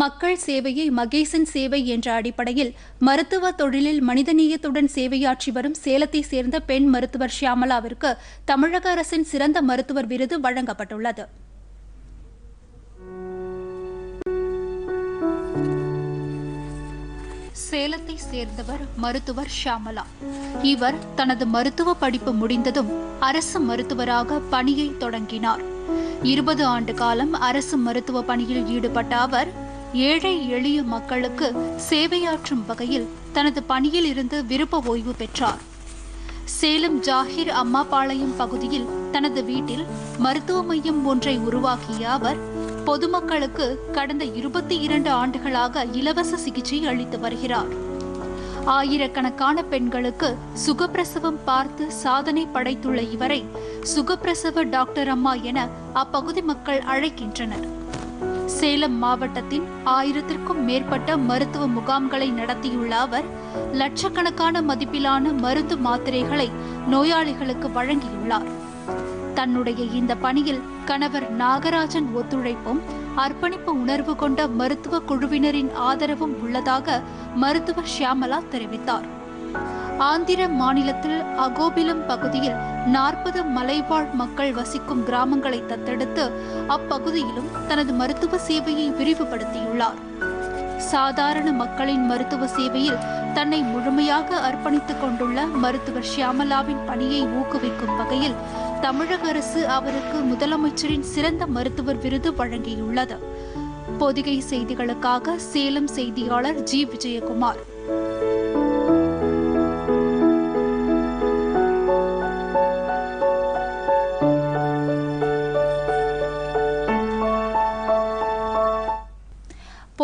மக்கள் சேவையை மகேசன் சேவை என்ற அடிப்படையில் மருத்துவ தொழிலில் மனிதநேயத்துடன் சேவையாற்றி வரும் சேலத்தை சேர்ந்த பெண் மருத்துவர் ஷியாமலாவிற்கு தமிழக அரசின் சிறந்த மருத்துவர் விருது வழங்கப்பட்டுள்ளது. சேலத்தை சேர்ந்தவர் மருத்துவர் ஷியாமலா. இவர் தனது மருத்துவ படிப்பு முடிந்ததும் அரசு மருத்துவராக பணியை தொடங்கினார். இருபது ஆண்டு காலம் அரசு மருத்துவ பணியில் ஈடுபட்ட அவர் ஏழை எளிய மக்களுக்கு சேவையாற்றும் வகையில் தனது பணியில் இருந்து விருப்ப ஓய்வு பெற்றார். சேலம் ஜாகிர் அம்மாபாளையம் பகுதியில் தனது வீட்டில் மருத்துவ மையம் ஒன்றை உருவாக்கிய அவர் பொதுமக்களுக்கு கடந்த இருபத்தி இரண்டு ஆண்டுகளாக இலவச சிகிச்சை அளித்து வருகிறார். ஆயிரக்கணக்கான பெண்களுக்கு சுகப்பிரசவம் பார்த்து சாதனை படைத்துள்ள இவரை சுகப்பிரசவ டாக்டர் அம்மா என அப்பகுதி மக்கள் அழைக்கின்றனர். சேலம் மாவட்டத்தின் ஆயிரத்திற்கும் மேற்பட்ட மருத்துவ முகாம்களை நடத்தியுள்ள அவர் லட்சக்கணக்கான மதிப்பிலான மருந்து மாத்திரைகளை நோயாளிகளுக்கு வழங்கியுள்ளார். தன்னுடைய இந்த பணியில் கணவர் நாகராஜன் ஒத்துழைப்பும் அர்ப்பணிப்பு உணர்வு கொண்ட மருத்துவ குழுவினரின் ஆதரவும் உள்ளதாக மருத்துவர் ஷியாமலா தெரிவித்தார். ஆந்திர மாநிலத்தில் அகோபிலம் பகுதியில் நாற்பது மலைவாழ் மக்கள் வசிக்கும் கிராமங்களை தத்தெடுத்து அப்பகுதியிலும் தனது மருத்துவ சேவையை விரிவுபடுத்தியுள்ளார். சாதாரண மக்களின் மருத்துவ சேவையில் தன்னை முழுமையாக அர்ப்பணித்துக் கொண்டுள்ள மருத்துவர் ஷியாமலாவின் பணியை ஊக்குவிக்கும் வகையில் தமிழக அரசு அவருக்கு முதலமைச்சரின் சிறந்த மருத்துவர் விருது வழங்கியுள்ளது. பொதிகை செய்திகளுக்காக சேலம் செய்தியாளர் ஜி. விஜயகுமார்.